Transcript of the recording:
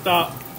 stop.